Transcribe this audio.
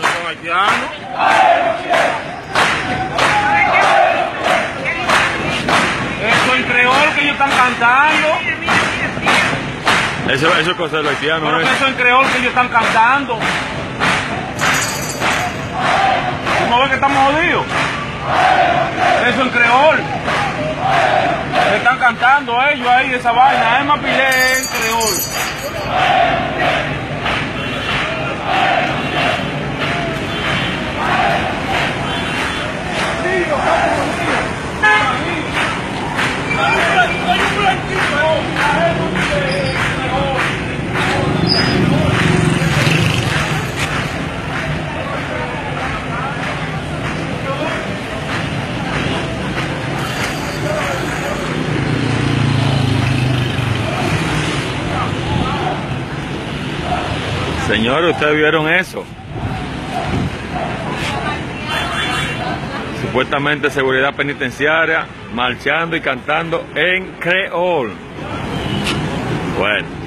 Son haitianos. Eso en creol que ellos están cantando. Eso, eso es cosa de los haitianos, Pero ¿no? que eso en creol que ellos están cantando. ¿Tú no ves que estamos jodidos? Eso en creol. Están cantando ellos ahí esa vaina. Es más pilé en creol. Señores, ¿ustedes vieron eso? Supuestamente seguridad penitenciaria marchando y cantando en creol. Bueno.